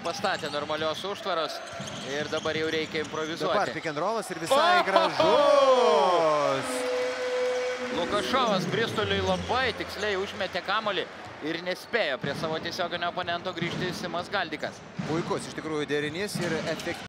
nepastatė normalios užtvaros ir dabar jau reikia Dabar improvizuoti. pick and rollas ir visai gražus. Lukašovas Bristoliui labai tiksliai užmetė kamolį ir nespėjo prie savo tiesioginio oponento grįžti Simas Galdikas. Puikus iš tikrųjų derinys ir efektyvus.